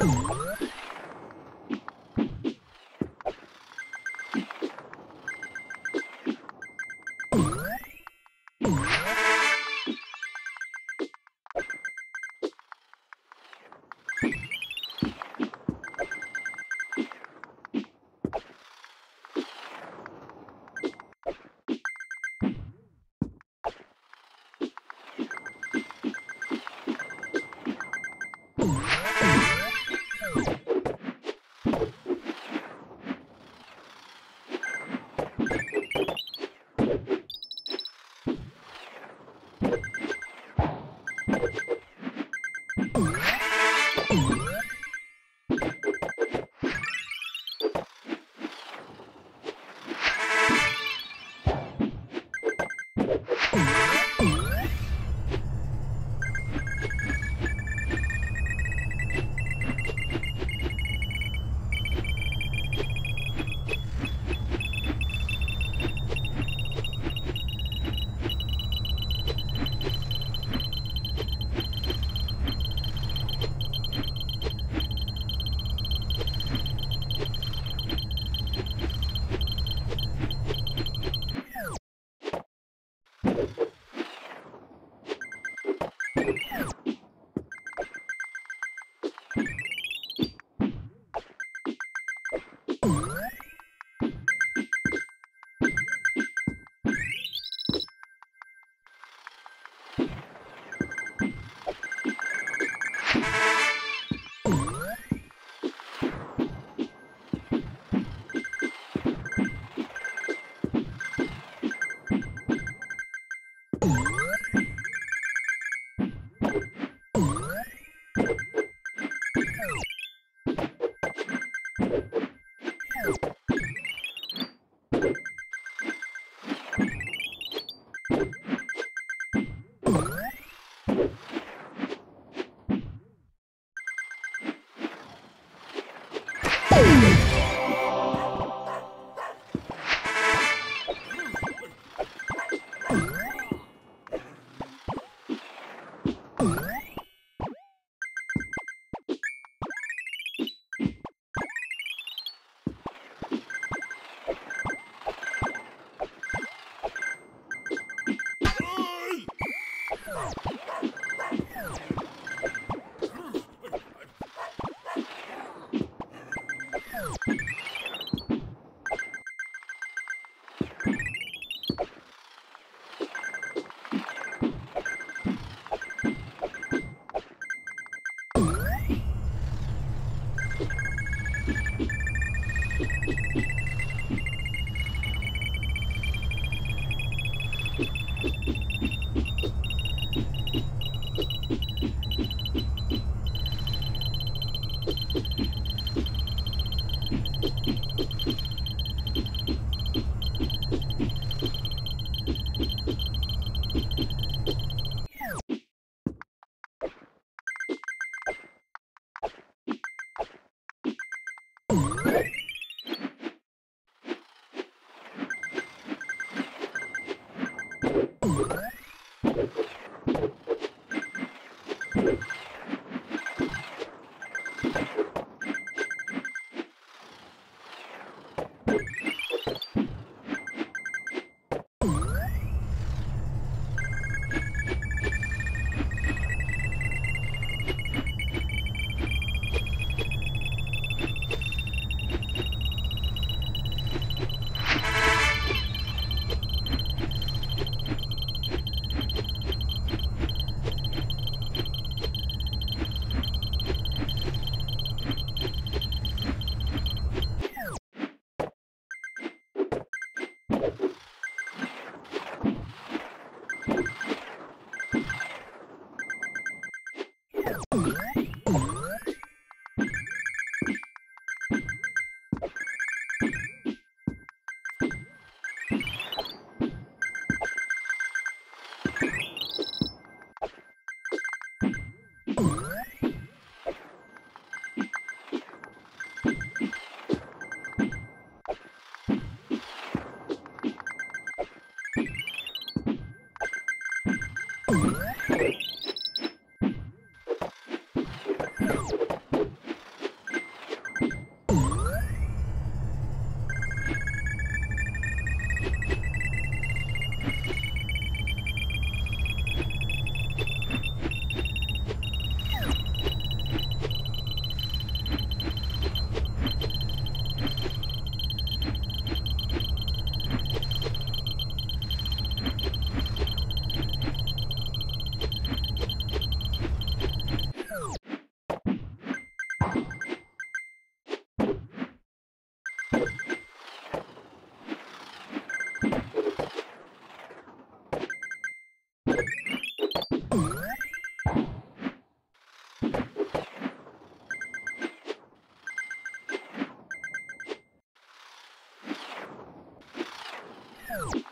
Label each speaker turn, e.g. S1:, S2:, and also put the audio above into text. S1: Oh. you